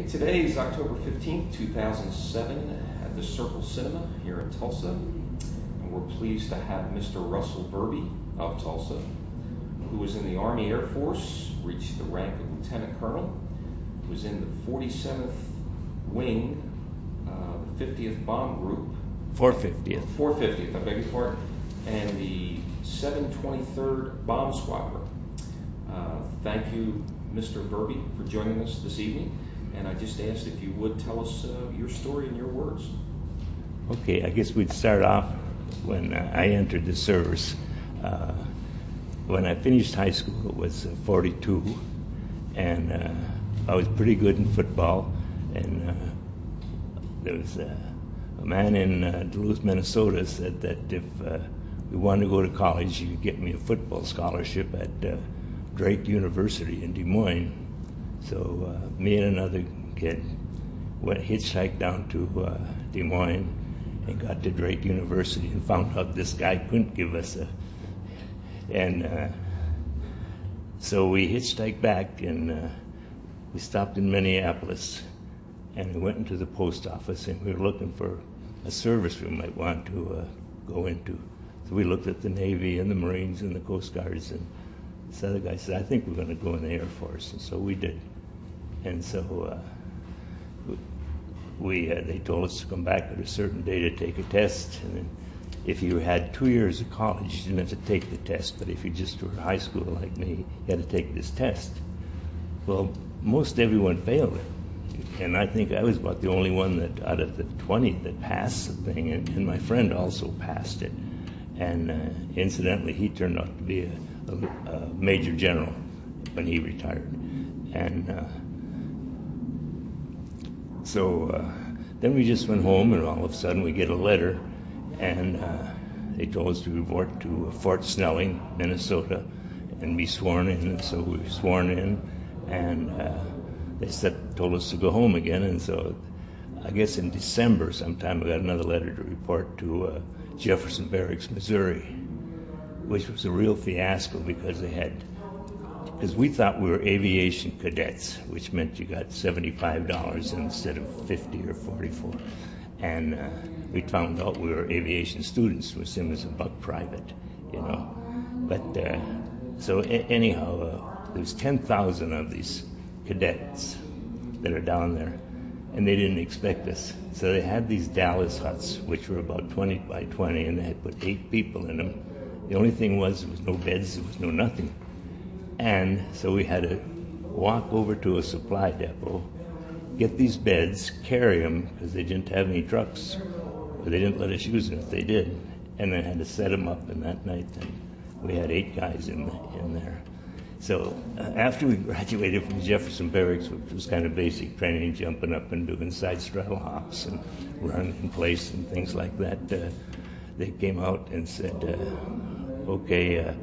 Okay, today is October 15th, 2007 at the Circle Cinema here in Tulsa. And we're pleased to have Mr. Russell Verby of Tulsa, who was in the Army Air Force, reached the rank of Lieutenant Colonel, was in the 47th Wing, uh, the 50th Bomb Group. 450th. 450th, I beg your pardon. And the 723rd Bomb Squadron. Uh, thank you, Mr. Verby, for joining us this evening. And I just asked if you would tell us uh, your story in your words. Okay, I guess we'd start off when uh, I entered the service. Uh, when I finished high school, it was uh, 42, and uh, I was pretty good in football. And uh, there was uh, a man in Duluth, Minnesota, said that if we wanted to go to college, you could get me a football scholarship at Drake University in Des Moines. So uh, me and another kid went hitchhiked down to uh, Des Moines and got to Drake University and found out this guy couldn't give us a. And uh, so we hitchhiked back and uh, we stopped in Minneapolis and we went into the post office and we were looking for a service we might want to uh, go into. So we looked at the Navy and the Marines and the Coast Guards and this other guy said, I think we're going to go in the Air Force. And so we did. And so uh, we uh, they told us to come back at a certain day to take a test. And if you had two years of college, you didn't have to take the test. But if you just were high school like me, you had to take this test. Well, most everyone failed it. And I think I was about the only one that out of the 20 that passed the thing. And, and my friend also passed it. And uh, incidentally, he turned out to be a, a, a major general when he retired. And uh, so uh, then we just went home, and all of a sudden we get a letter, and uh, they told us to report to Fort Snelling, Minnesota, and be sworn in. And so we were sworn in, and uh, they said told us to go home again. And so I guess in December sometime we got another letter to report to uh, Jefferson Barracks, Missouri, which was a real fiasco because they had because we thought we were aviation cadets, which meant you got $75 instead of 50 or 44. And uh, we found out we were aviation students, which seemed as a buck private, you know. But uh, so a- anyhow, uh, there's 10,000 of these cadets that are down there, and they didn't expect us. So they had these Dallas huts, which were about 20 by 20, and they had put eight people in them. The only thing was there was no beds, there was no nothing. And so we had to walk over to a supply depot, get these beds, carry them because they didn't have any trucks, they didn't let us use them if they did, and then had to set them up. And that night, then we had eight guys in in there. So uh, after we graduated from Jefferson Barracks, which was kind of basic training, jumping up and doing side straddle hops and running in place and things like that, uh, they came out and said, uh, "Okay."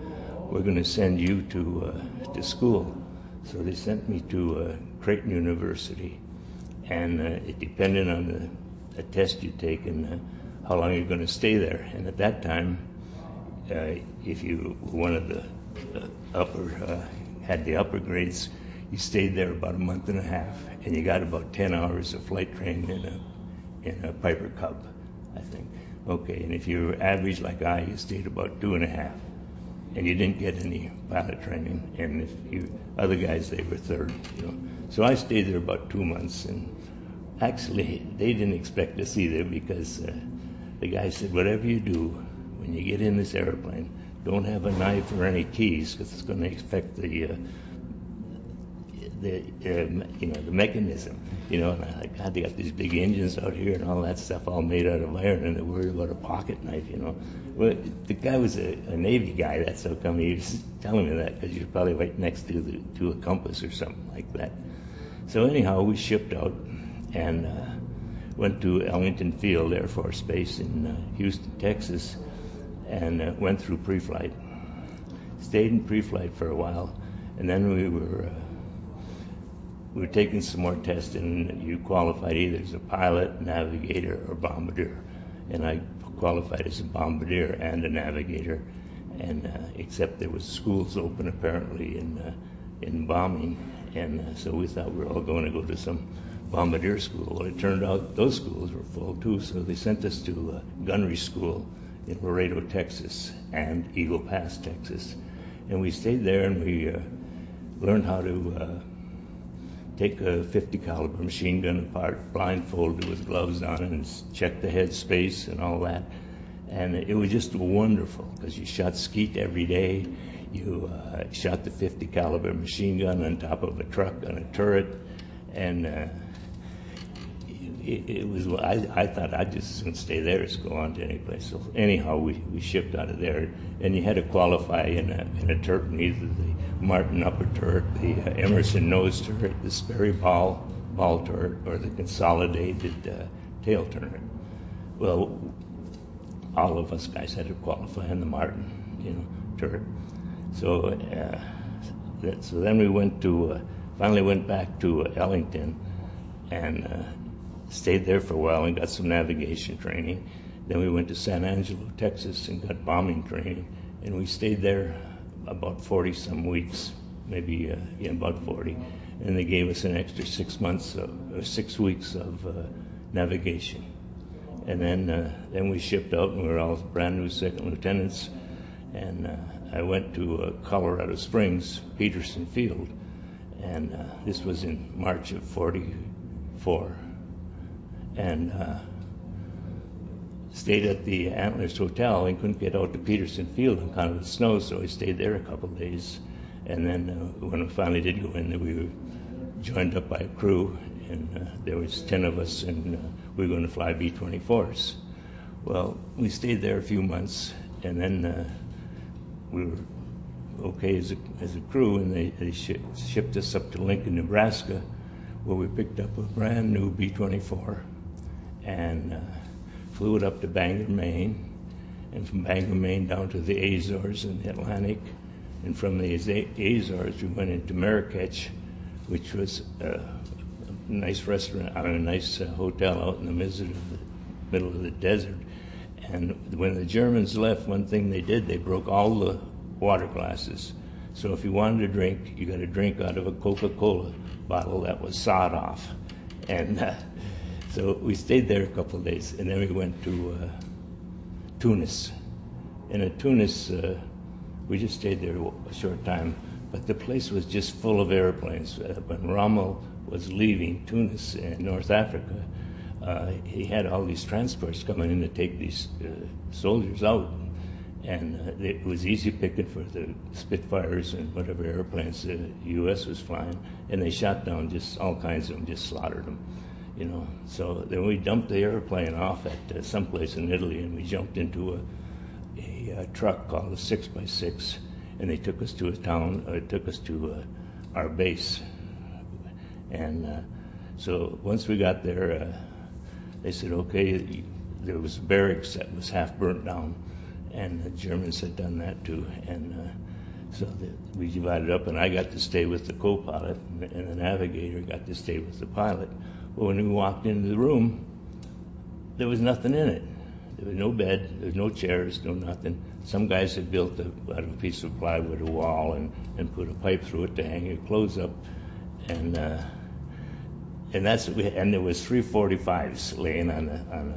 We're going to send you to uh, to school. So they sent me to uh, Creighton University, and uh, it depended on the, the test you take and uh, how long you're going to stay there. And at that time, uh, if you were one of the upper had the upper grades, you stayed there about a month and a half, and you got about 10 hours of flight training in a in a Piper Cub, I think. Okay, and if you were average like I, you stayed about two and a half and you didn't get any pilot training. And if you other guys, they were third. You know, so I stayed there about two months, and actually they didn't expect us either because uh, the guy said, whatever you do when you get in this airplane, don't have a knife or any keys because it's going to affect the uh, the uh, you know the mechanism. You know, and I like, God, they got these big engines out here and all that stuff all made out of iron, and they're worried about a pocket knife. You know, well, the guy was a, a Navy guy. That's how come he was telling me that because you're probably right next to the to a compass or something like that. So anyhow, we shipped out and uh, went to Ellington Field Air Force Base in uh, Houston, Texas, and uh, went through pre-flight. Stayed in pre-flight for a while, and then we were. We were taking some more tests, and you qualified either as a pilot, navigator, or bombardier. And I qualified as a bombardier and a navigator, and uh, except there was schools open apparently in uh, in bombing, And uh, so we thought we were all going to go to some bombardier school. Well, it turned out those schools were full too, so they sent us to uh, gunnery school in Laredo, Texas, and Eagle Pass, Texas. And we stayed there and we uh, learned how to uh, take a 50 caliber machine gun apart, blindfolded with gloves on, and check the head space and all that. And it was just wonderful because you shot skeet every day. You uh, shot the 50 caliber machine gun on top of a truck on a turret, and uh, it, it, was. I, I thought I'd just soon stay there as go on to any place. So anyhow, we, we shipped out of there, and you had to qualify in a in a turret, either the Martin upper turret, the uh, Emerson nose turret, the Sperry ball ball turret, or the consolidated uh, tail turret. Well, all of us guys had to qualify in the Martin, you know, turret. So, uh, that, so then we went to, uh, finally went back to Ellington and uh, stayed there for a while and got some navigation training. Then we went to San Angelo, Texas, and got bombing training, and we stayed there about 40 some weeks, maybe uh, yeah, about 40, and they gave us an extra six months, of, or six weeks of uh, navigation, and then uh, then we shipped out, and we were all brand new second lieutenants, and uh, I went to uh, Colorado Springs, Peterson Field, and uh, this was in March of '44, and stayed at the Antlers Hotel and couldn't get out to Peterson Field on account of the snow, so we stayed there a couple of days. And then uh, when we finally did go in, there we were joined up by a crew, and uh, there was ten of us, and uh, we were going to fly B-24s. Well, we stayed there a few months, and then uh, we were okay as a, as a crew, and they, they sh- shipped us up to Lincoln, Nebraska, where we picked up a brand new B-24, and uh, flew it up to Bangor, Maine, and from Bangor, Maine down to the Azores in the Atlantic. And from the Azores, we went into Marrakech, which was a nice restaurant, or a nice uh, hotel out in the middle of the desert. And when the Germans left, one thing they did, they broke all the water glasses. So if you wanted to drink, you got to drink out of a Coca-Cola bottle that was sawed off. And uh, so we stayed there a couple of days, and then we went to uh, Tunis. And at Tunis, uh, we just stayed there a short time, but the place was just full of airplanes. Uh, when Rommel was leaving Tunis in North Africa, uh, he had all these transports coming in to take these uh, soldiers out. And uh, it was easy picking for the Spitfires and whatever airplanes the U.S. was flying, and they shot down just all kinds of them, just slaughtered them you know. So then we dumped the airplane off at uh, someplace in Italy, and we jumped into a, a, a truck called a six by six, and they took us to a town. Uh, took us to uh, our base, and uh, so once we got there, uh, they said, okay, there was a barracks that was half burnt down, and the Germans had done that too, and. Uh, so we divided up, and I got to stay with the co-pilot, and the navigator got to stay with the pilot. But when we walked into the room, there was nothing in it. There was no bed, there was no chairs, no nothing. Some guys had built a, out of a piece of plywood a wall and, and put a pipe through it to hang your clothes up. And uh, and that's we, and there was 345s laying on a, on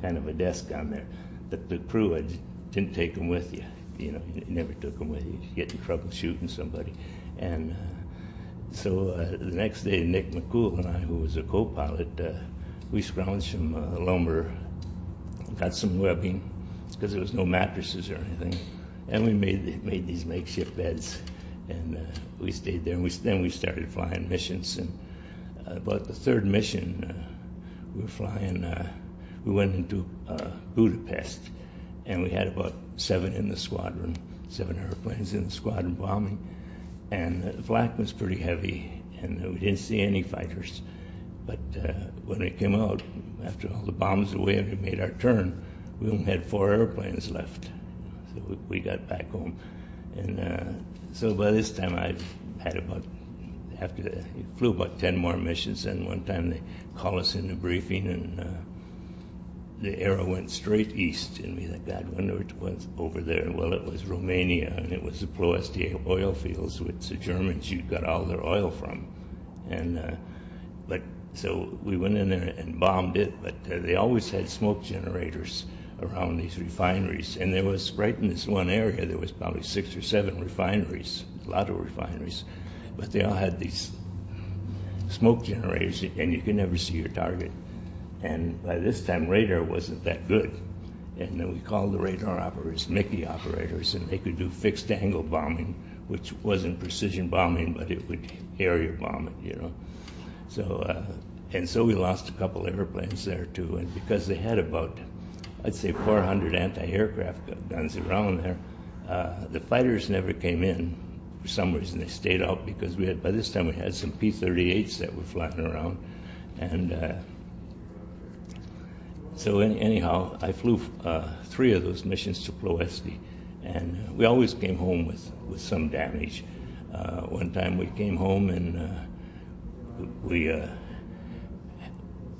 a kind of a desk on there that the crew had, didn't take them with you. You know, you never took them with you. You get in trouble shooting somebody. And uh, so uh, the next day, Nick McCool and I, who was a co-pilot, uh, we scrounged some uh, lumber, got some webbing, because there was no mattresses or anything, and we made made these makeshift beds, and uh, we stayed there. And we then we started flying missions, and uh, about the third mission, uh, we were flying. We went into Budapest, and we had about seven in the squadron, seven airplanes in the squadron bombing and the flak was pretty heavy, and we didn't see any fighters. But uh, when we came out, after all the bombs away and we made our turn, we only had four airplanes left. So we, we got back home. And uh, so by this time, I had about, after that, flew about 10 more missions. And one time they called us in a briefing, and uh, the arrow went straight east, and we thought, God, wonder it was over there. Well, it was Romania, and it was the Ploesti oil fields, which the Germans you got all their oil from. and uh, but so we went in there and bombed it. But uh, they always had smoke generators around these refineries, and there was right in this one area there was probably six or seven refineries, a lot of refineries, but they all had these smoke generators, and you could never see your target. And by this time, radar wasn't that good. And then we called the radar operators Mickey operators, and they could do fixed angle bombing, which wasn't precision bombing, but it would area bomb it, you know. So, uh, and so we lost a couple airplanes there too, and because they had about, I'd say 400 anti-aircraft guns around there, uh, the fighters never came in. For some reason, they stayed out because we had by this time we had some P-38s that were flying around, and uh, so any, anyhow, I flew uh, three of those missions to Ploesti, and we always came home with, with some damage. Uh, one time we came home and uh, we uh,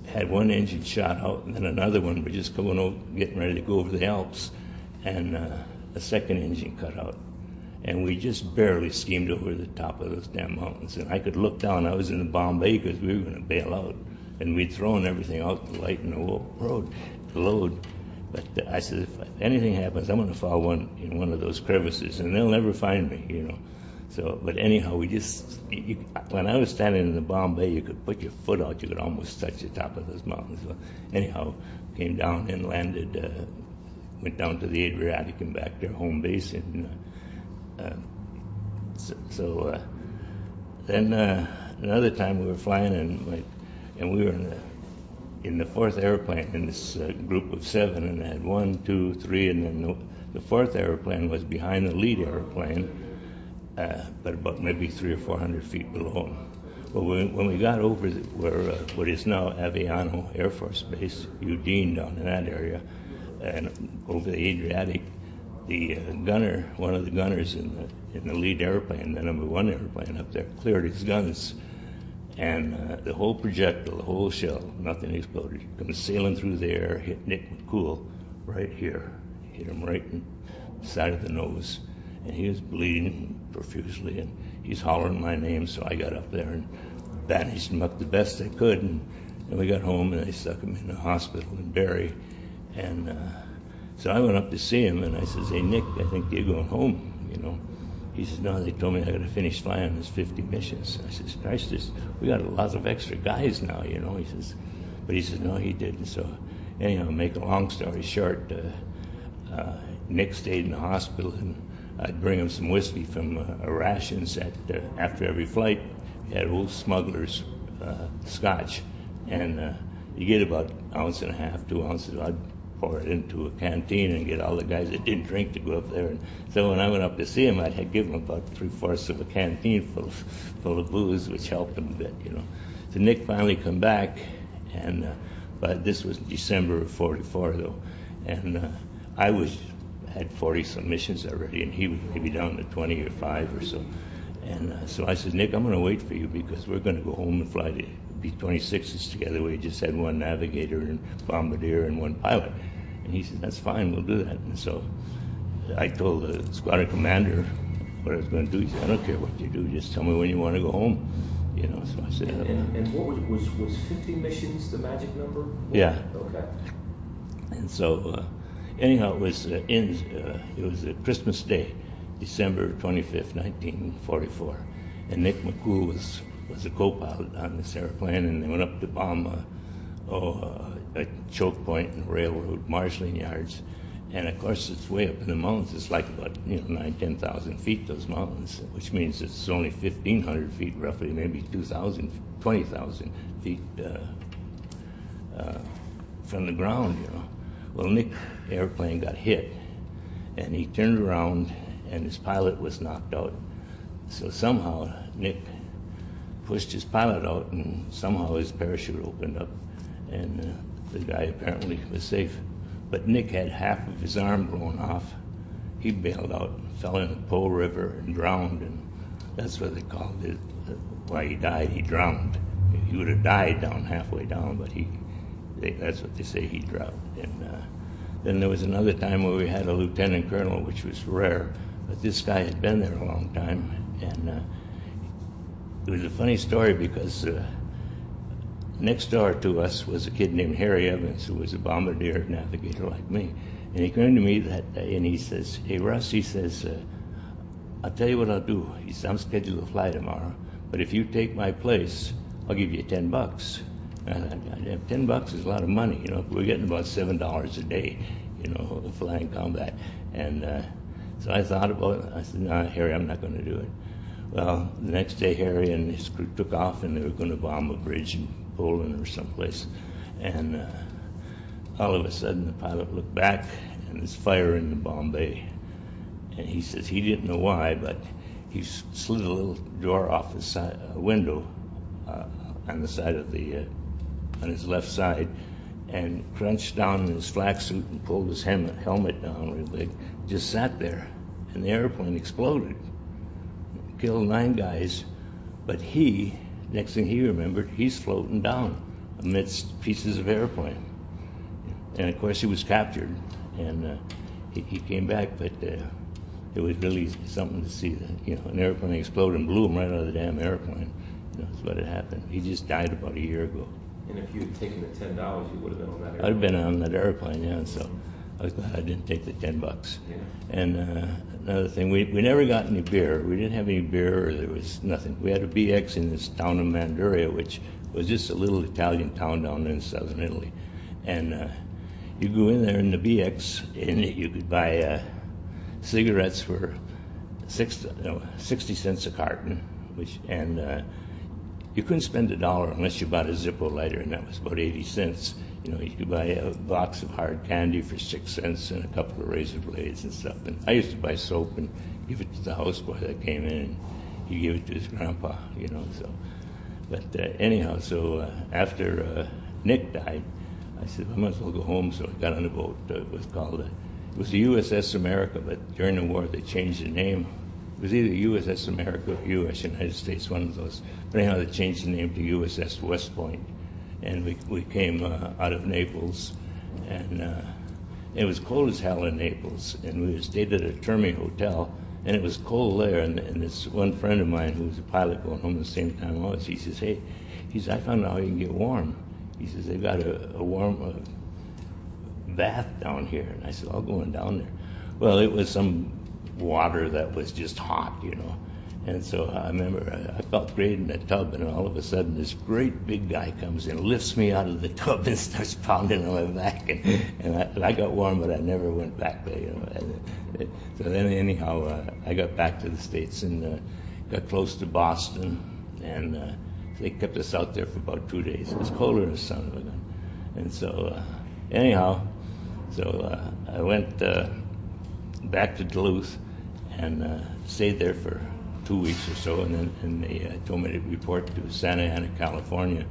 had one engine shot out, and then another one. We're just going over, getting ready to go over the Alps, and uh, a second engine cut out. And we just barely steamed over the top of those damn mountains. And I could look down. I was in the bomb bay because we were going to bail out and we'd thrown everything out to lighten the road, the load. But I said, if anything happens, I'm going to fall one in one of those crevices, and they'll never find me, you know. So, but anyhow, we just you, when I was standing in the bomb bay, you could put your foot out, you could almost touch the top of those mountains. So anyhow, came down and landed, uh, went down to the Adriatic and back to our home base, and uh, uh, so, so uh, then uh, another time we were flying, and my and we were in the in the fourth airplane in this uh, group of seven, and had one, two, three, and then the, the fourth airplane was behind the lead airplane, uh, but about maybe three or four hundred feet below him. Well, when, when we got over the, where uh, what is now Aviano Air Force Base, Udine down in that area, and over the Adriatic, the uh, gunner, one of the gunners in the in the lead airplane, the number one airplane up there, cleared his guns and uh, the whole projectile, the whole shell, nothing exploded. Comes sailing through the air, hit Nick McCool right here, hit him right in the side of the nose, and he was bleeding profusely, and he's hollering my name, so I got up there and bandaged him up the best I could, and, and we got home and they stuck him in the hospital in Bari, and uh, so I went up to see him, and I says, "Hey Nick, I think you're going home," you know. He says, no, they told me I got to finish flying his 50 missions. I says, Christ, this, we got a lot of extra guys now, you know. He says, but he says, no, he didn't. So, anyhow, make a long story short, uh, uh, Nick stayed in the hospital, and I'd bring him some whiskey from uh, rations at, uh, after every flight. We had old smugglers uh, scotch, and uh, you get about an ounce and a half, two ounces. I'd pour it into a canteen and get all the guys that didn't drink to go up there. And so when I went up to see him, I'd give him about three fourths of a canteen full of, full of booze, which helped him a bit, you know. So Nick finally come back, and uh, but this was December of '44 though, and uh, I was had 40 submissions already, and he was maybe down to 20 or five or so. And uh, so I said, Nick, I'm going to wait for you because we're going to go home and fly the B-26s together. We just had one navigator and bombardier and one pilot. And he said, that's fine, we'll do that. And so I told the squadron commander what I was going to do. He said, I don't care what you do, just tell me when you want to go home. You know, so I said. And, and, and what was, was, was 50 missions the magic number? Yeah. Okay. And so, uh, anyhow, it was uh, in, uh, it was uh, Christmas Day, December 25th, 1944, and Nick McCool was was a co-pilot on this airplane, and they went up to bomb oh, a choke point in the railroad marshalling yards. And of course, it's way up in the mountains. It's like about you know nine, ten thousand feet. Those mountains, which means it's only fifteen hundred feet, roughly, maybe 2,000, 20,000 feet uh, uh, from the ground. You know. Well, Nick airplane got hit, and he turned around, and his pilot was knocked out. So somehow Nick pushed his pilot out, and somehow his parachute opened up, and uh, the guy apparently was safe. But Nick had half of his arm blown off. He bailed out, fell in the Po River, and drowned. And that's what they called it. Why he died, he drowned. He would have died down halfway down, but he. They, that's what they say he drowned. And uh, then there was another time where we had a lieutenant colonel, which was rare, but this guy had been there a long time, and uh, it was a funny story because uh, next door to us was a kid named Harry Evans who was a bombardier navigator like me. And he came to me that day and he says, Hey, Russ, he says, uh, I'll tell you what I'll do. He says, I'm scheduled to fly tomorrow, but if you take my place, I'll give you 10 bucks. And 10 bucks is a lot of money, you know. We're getting about $7 a day, you know, flying combat. And uh, so I thought about it. I said, No, Harry, I'm not going to do it. Well, the next day, Harry and his crew took off and they were going to bomb a bridge Poland or someplace. And uh, all of a sudden, the pilot looked back and there's fire in the bomb bay. And he says he didn't know why, but he slid a little door off the side, uh, window uh, on the side of the, uh, on his left side, and crunched down in his flak suit and pulled his hem- helmet down real big. Just sat there, and the airplane exploded, killed nine guys. But he, next thing he remembered, he's floating down amidst pieces of airplane. And of course, he was captured, and uh, he, he came back, but. Uh, it was really something to see that you know an airplane explode and blew him right out of the damn airplane. You know, that's what had happened. He just died about a year ago. And if you had taken the ten dollars, you would have been on that airplane. I'd have been on that airplane, yeah. So I was glad I didn't take the ten bucks. Yeah. And uh, another thing, we we never got any beer. We didn't have any beer, or there was nothing. We had a BX in this town of Manduria, which was just a little Italian town down in southern Italy, and uh, you go in there in the BX, and you could buy. Uh, cigarettes for six, no, 60 cents a carton, which and uh, you couldn't spend a dollar unless you bought a Zippo lighter, and that was about 80 cents. You know, you could buy a box of hard candy for six cents and a couple of razor blades and stuff. And I used to buy soap and give it to the houseboy that came in, and he gave it to his grandpa. You know, so. But uh, anyhow, so uh, after uh, Nick died, I said I might as well go home. So I got on a boat. Uh, it was called. Uh, it was the USS America, but during the war they changed the name. It was either USS America or US United States, one of those. But anyhow, they changed the name to USS West Point, and we we came uh, out of Naples, and uh, it was cold as hell in Naples, and we stayed at a Terme hotel, and it was cold there. And, and this one friend of mine who was a pilot going home the same time I was, he says, "Hey, he says I found out how you can get warm." He says they've got a, a warm. Uh, bath down here. And I said, I'll go in down there. Well, it was some water that was just hot, you know. And so I remember I felt great in the tub, and all of a sudden this great big guy comes in, lifts me out of the tub, and starts pounding on my back. And, and, I, and I got warm, but I never went back there, you know. And, so then anyhow, uh, I got back to the states and uh, got close to Boston, and uh, they kept us out there for about two days. It was colder than the son of gun. And so uh, anyhow, so uh, I went uh, back to Duluth and uh, stayed there for two weeks or so, and then and they uh, told me to report to Santa Ana, California,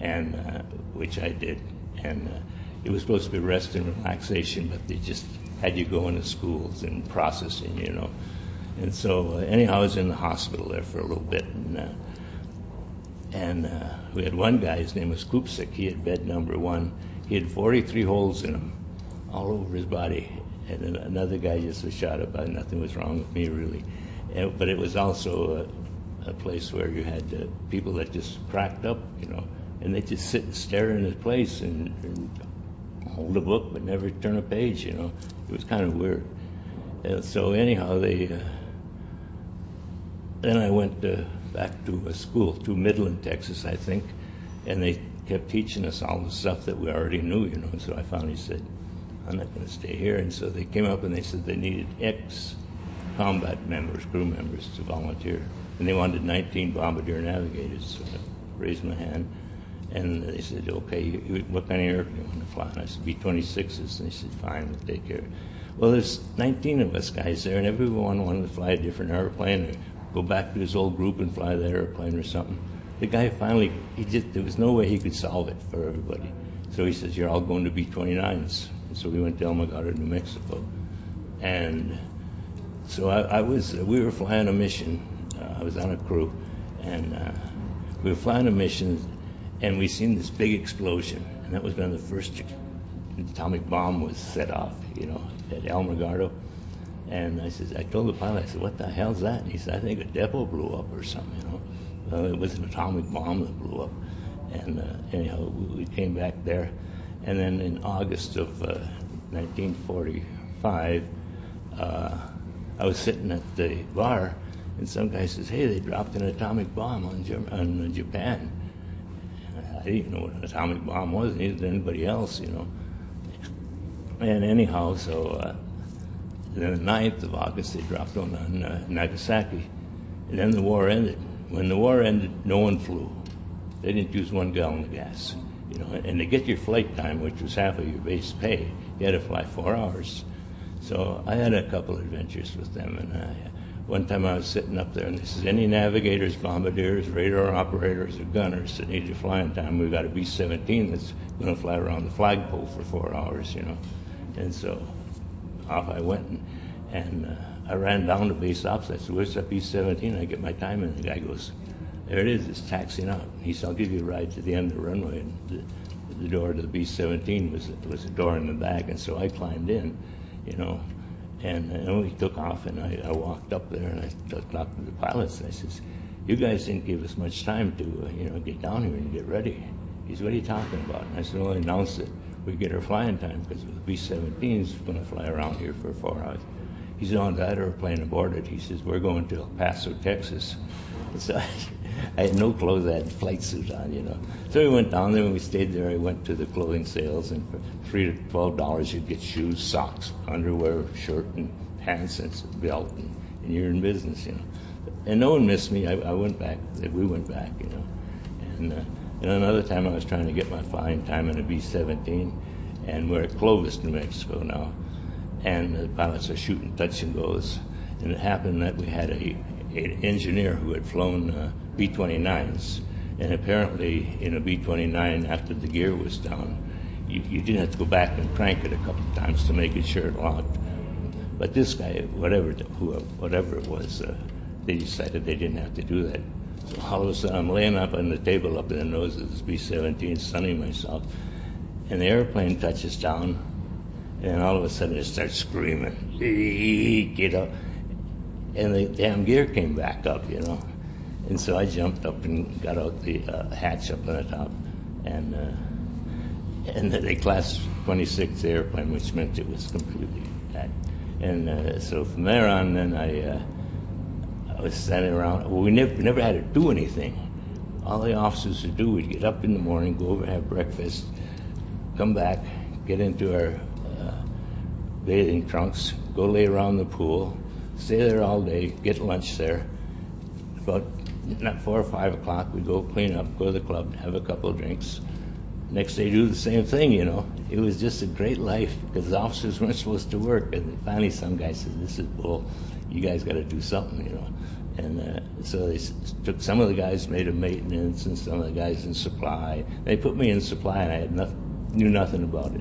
and uh, which I did. And uh, it was supposed to be rest and relaxation, but they just had you go into schools and processing, you know. And so uh, anyhow, I was in the hospital there for a little bit, and uh, and uh, we had one guy. His name was Kupsik. He had bed number one. He had 43 holes in him all over his body. And another guy just was shot up. Nothing was wrong with me really, but it was also a, a place where you had uh, people that just cracked up, you know, and they just sit and stare in his place and, and hold a book but never turn a page, you know. It was kind of weird. And so anyhow, they. Uh, then I went uh, back to a school to Midland, Texas, I think, and they kept teaching us all the stuff that we already knew, you know. So I finally said, I'm not going to stay here. And so they came up and they said they needed ex combat members, crew members to volunteer. And they wanted 19 bombardier navigators. So I raised my hand. And they said, okay, what kind of airplane do you want to fly? And I said, B-26s. And they said, fine, we'll take care. Well, there's 19 of us guys there, and everyone wanted to fly a different airplane or go back to his old group and fly that airplane or something. The guy finally, he just, there was no way he could solve it for everybody. So he says, you're all going to B-29s. So we went to El Alamogordo, New Mexico, and so I, I was. We were flying a mission. Uh, I was on a crew, and uh, we were flying a mission, and we seen this big explosion, and that was when the first atomic bomb was set off. You know, at Alamogordo. And I said, I told the pilot, I said, what the hell's that? And he said, I think a depot blew up or something, you know. uh, it was an atomic bomb that blew up. And uh, anyhow, we came back there. And then in August of uh, 1945, uh, I was sitting at the bar, and some guy says, "Hey, they dropped an atomic bomb on, on Japan." I didn't know what an atomic bomb was, neither did anybody else, you know. And anyhow, so uh, the 9th of August, they dropped one on uh, Nagasaki. And then the war ended. When the war ended, no one flew. They didn't use one gallon of gas. You know, and to get your flight time, which was half of your base pay, you had to fly four hours. So I had a couple adventures with them, and I, one time I was sitting up there, and they says, any navigators, bombardiers, radar operators, or gunners that need your flying time, we've got a B-17 that's going to fly around the flagpole for four hours, you know. And so off I went, and, and uh, I ran down to base ops. I said, where's that B-17? I get my time, and the guy goes, there it is, it's taxiing out. He said, I'll give you a ride to the end of the runway. And the, the door to the B-17 was, was a door in the back, and so I climbed in, you know. And, and we took off, and I, I walked up there, and I talked to the pilots. And I says, "You guys didn't give us much time to, uh, you know, get down here and get ready." He said, "What are you talking about?" And I said, "Well, I announced that we get our flying time because the B-17 is going to fly around here for four hours." He said, "On that airplane aborted." He says, "We're going to El Paso, Texas." So I, had no clothes. I had a flight suit on, you know. So we went down there and we stayed there. I went to the clothing sales, and for three to twelve dollars, you'd get shoes, socks, underwear, shirt, and pants, and belt, and, and you're in business, you know. And no one missed me. I, I went back. We went back, you know. And, uh, and another time, I was trying to get my flying time in a B-17, and we're at Clovis, New Mexico now, and the pilots are shooting touch and goes. And it happened that we had a, an engineer who had flown uh, B-29s, and apparently in a B-29, after the gear was down, you, you didn't have to go back and crank it a couple of times to make it sure it locked. But this guy, whatever who, whatever it was, uh, they decided they didn't have to do that. So all of a sudden, I'm laying up on the table up in the nose of this B-17, sunning myself, and the airplane touches down, and all of a sudden it starts screaming, you know, and the damn gear came back up, you know. And so I jumped up and got out the uh, hatch up on the top, and uh, and they classed 26th airplane, which meant it was completely bad. And uh, so from there on, then I uh, I was standing around. Well, we never never had to do anything. All the officers would do, we'd get up in the morning, go over, have breakfast, come back, get into our uh, bathing trunks, go lay around the pool, stay there all day, get lunch there. About not four or five o'clock, we'd go clean up, go to the club, have a couple of drinks. Next day, do the same thing, you know. It was just a great life because the officers weren't supposed to work. And finally, some guy said, This is bull. You guys got to do something, you know. And uh, so they took some of the guys, made them maintenance, and some of the guys in supply. They put me in supply, and I had nothing, knew nothing about it.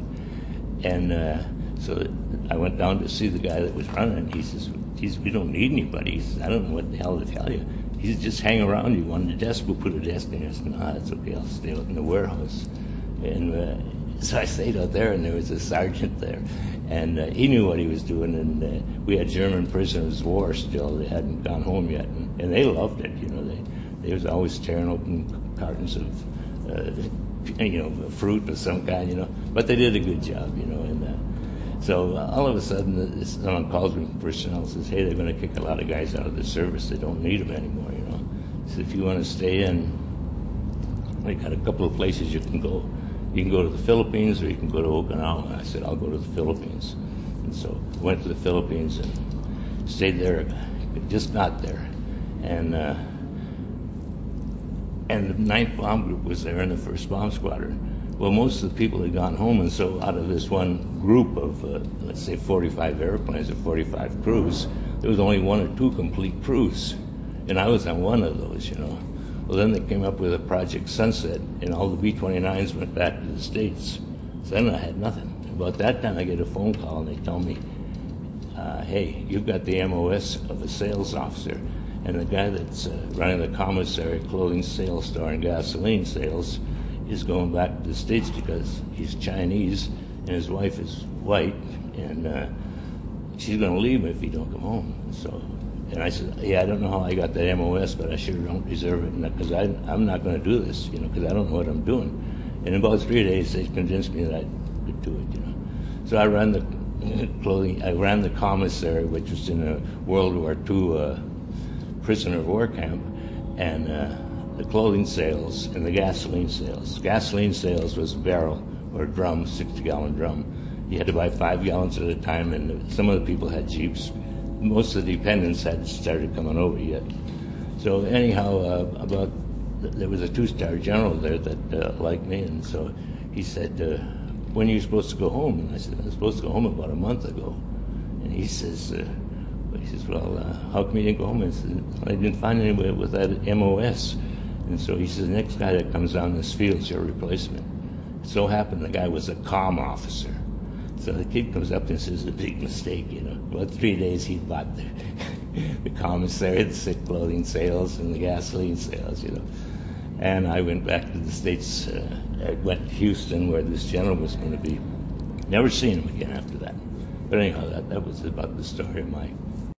And uh, so I went down to see the guy that was running. He says, "Geez, we don't need anybody." He says, "I don't know what the hell to tell you." He says, "Just hang around you on the desk. We'll put a desk in." I said, "No, that's okay. I'll stay out in the warehouse." And uh, so I stayed out there, and there was a sergeant there, and uh, he knew what he was doing. And uh, we had German prisoners of war still; they hadn't gone home yet, and, and they loved it. You know, they they was always tearing open cartons of. Uh, you know, fruit of some kind, you know, but they did a good job, you know, so uh, all of a sudden, someone calls me from personnel says, "Hey, they're going to kick a lot of guys out of the service. They don't need them anymore." You know, so if you want to stay in, they got a couple of places you can go. You can go to the Philippines or you can go to Okinawa. I said, "I'll go to the Philippines." And so I went to the Philippines and stayed there, just got there, and. Uh, and the ninth bomb group was there in the first bomb squadron. Well, most of the people had gone home, and so out of this one group of, uh, let's say, 45 airplanes or 45 crews, there was only one or two complete crews, and I was on one of those, you know. Well, then they came up with a Project Sunset, and all the B-29s went back to the States. So then I had nothing. About that time, I get a phone call, and they tell me, uh, hey, you've got the MOS of a sales officer, and the guy that's uh, running the commissary clothing sales store and gasoline sales is going back to the States because he's Chinese and his wife is white, and uh, she's going to leave him if he don't come home. So, And I said, yeah, I don't know how I got that MOS, but I sure don't deserve it because I'm not going to do this, you know, because I don't know what I'm doing. And In about three days, they convinced me that I could do it, you know. So I ran the clothing, I ran the commissary, which was in a World War II uh, prisoner of war camp, and uh, the clothing sales and the gasoline sales. Gasoline sales was a barrel or a drum, 60 gallon drum. You had to buy five gallons at a time, and some of the people had jeeps. Most of the dependents hadn't started coming over yet. So anyhow, uh, about there was a two-star general there that uh, liked me, and so he said, uh, "When are you supposed to go home?" And I said, "I'm supposed to go home about a month ago." And he says, uh, "He says, well, uh, how come you didn't go home?" I said, "I didn't find anybody with that MOS." And so he says, "The next guy that comes down this field's your replacement." So happened the guy was a com officer. So the kid comes up and says, a big mistake, you know. Well, three days he bought the, the commissary, the sick clothing sales, and the gasoline sales, you know. And I went back to the States. Uh, I went to Houston, where this general was going to be. Never seen him again after that. But anyhow, that, that was about the story of my